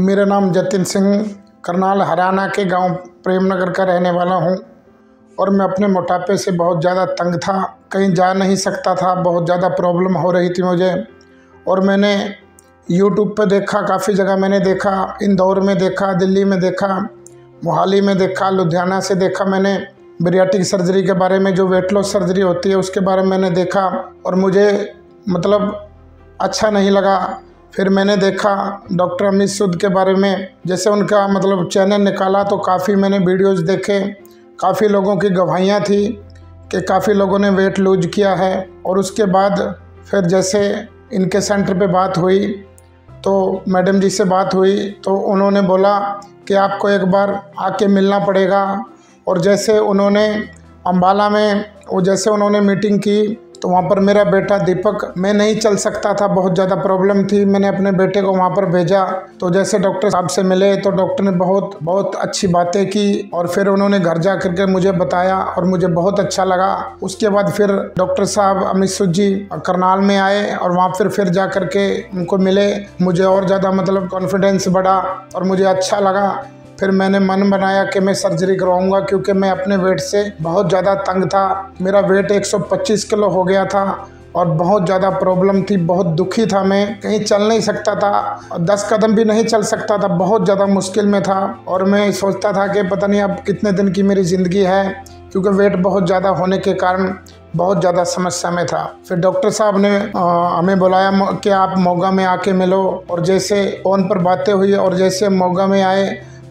मेरा नाम जतिन सिंह करनाल, हरियाणा के गाँव प्रेमनगर का रहने वाला हूँ। और मैं अपने मोटापे से बहुत ज़्यादा तंग था। कहीं जा नहीं सकता था, बहुत ज़्यादा प्रॉब्लम हो रही थी मुझे। और मैंने यूट्यूब पर देखा, काफ़ी जगह मैंने देखा, इंदौर में देखा, दिल्ली में देखा, मोहाली में देखा, लुधियाना से देखा मैंने बरियाटिक सर्जरी के बारे में, जो वेट लॉस सर्जरी होती है, उसके बारे में मैंने देखा। और मुझे मतलब अच्छा नहीं लगा। फिर मैंने देखा डॉक्टर अमित सुद के बारे में, जैसे उनका मतलब चैनल निकाला तो काफ़ी मैंने वीडियोस देखे, काफ़ी लोगों की गवाहियाँ थी कि काफ़ी लोगों ने वेट लूज किया है और उसके बाद फिर जैसे इनके सेंटर पे बात हुई तो मैडम जी से बात हुई तो उन्होंने बोला कि आपको एक बार आके मिलना पड़ेगा और जैसे उन्होंने अम्बाला में वो जैसे उन्होंने मीटिंग की तो वहाँ पर मेरा बेटा दीपक, मैं नहीं चल सकता था, बहुत ज़्यादा प्रॉब्लम थी। मैंने अपने बेटे को वहाँ पर भेजा। तो जैसे डॉक्टर साहब से मिले तो डॉक्टर ने बहुत बहुत अच्छी बातें की और फिर उन्होंने घर जा करके मुझे बताया और मुझे बहुत अच्छा लगा। उसके बाद फिर डॉक्टर साहब अमित सुद जी करनाल में आए और वहाँ फिर फिर जा करके उनको मिले। मुझे और ज़्यादा मतलब कॉन्फिडेंस बढ़ा और मुझे अच्छा लगा। फिर मैंने मन बनाया कि मैं सर्जरी करवाऊँगा क्योंकि मैं अपने वेट से बहुत ज़्यादा तंग था। मेरा वेट 125 किलो हो गया था और बहुत ज़्यादा प्रॉब्लम थी बहुत दुखी था मैं। कहीं चल नहीं सकता था और दस कदम भी नहीं चल सकता था बहुत ज़्यादा मुश्किल में था। और मैं सोचता था कि पता नहीं अब कितने दिन की मेरी ज़िंदगी है क्योंकि वेट बहुत ज़्यादा होने के कारण बहुत ज़्यादा समस्या में था। फिर डॉक्टर साहब ने आ, हमें बुलाया कि आप मोगा में आके मिलो और जैसे फ़ोन पर बातें हुई और जैसे मोगा में आए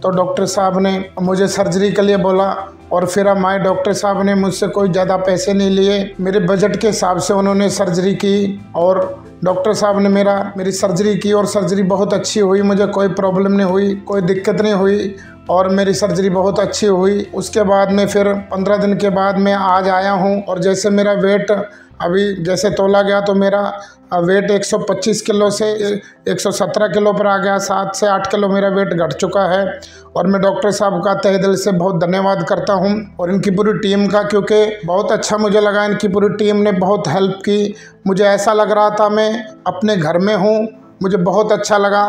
तो डॉक्टर साहब ने मुझे सर्जरी के लिए बोला और फिर हम आए डॉक्टर साहब ने मुझसे कोई ज़्यादा पैसे नहीं लिए। मेरे बजट के हिसाब से उन्होंने सर्जरी की और डॉक्टर साहब ने मेरा, मेरी सर्जरी की और सर्जरी बहुत अच्छी हुई, मुझे कोई प्रॉब्लम नहीं हुई, कोई दिक्कत नहीं हुई और मेरी सर्जरी बहुत अच्छी हुई। उसके बाद में फिर पंद्रह दिन के बाद मैं आज आया हूँ और जैसे मेरा वेट अभी जैसे तोला गया तो मेरा वेट 125 किलो से 117 किलो पर आ गया। सात से आठ किलो मेरा वेट घट चुका है और मैं डॉक्टर साहब का तहे दिल से बहुत धन्यवाद करता हूँ और इनकी पूरी टीम का, क्योंकि बहुत अच्छा मुझे लगा इनकी पूरी टीम ने बहुत हेल्प की। मुझे ऐसा लग रहा था मैं अपने घर में हूँ, मुझे बहुत अच्छा लगा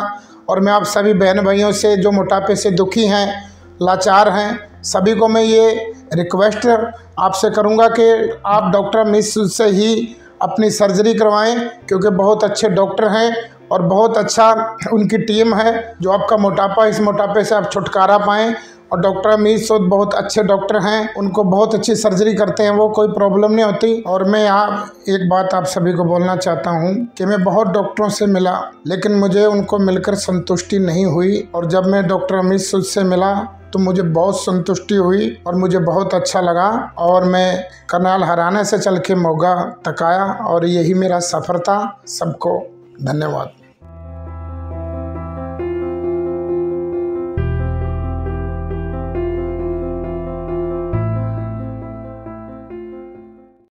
और मैं आप सभी बहन भाइयों से जो मोटापे से दुखी हैं, लाचार हैं, सभी को मैं ये रिक्वेस्ट आपसे करूँगा कि आप डॉक्टर मिस से ही अपनी सर्जरी करवाएँ, क्योंकि बहुत अच्छे डॉक्टर हैं और बहुत अच्छा उनकी टीम है, जो आपका मोटापा, इस मोटापे से आप छुटकारा पाएँ। और डॉक्टर अमीर सोद बहुत अच्छे डॉक्टर हैं, उनको बहुत अच्छी सर्जरी करते हैं, वो कोई प्रॉब्लम नहीं होती। और मैं यहाँ एक बात आप सभी को बोलना चाहता हूँ कि मैं बहुत डॉक्टरों से मिला, लेकिन मुझे उनको मिलकर संतुष्टि नहीं हुई। और जब मैं डॉक्टर अमित सुद से मिला तो मुझे बहुत संतुष्टि हुई और मुझे बहुत अच्छा लगा। और मैं करनाल हराने से चल के मोगा तक आया, और यही मेरा सफ़र था। सबको धन्यवाद।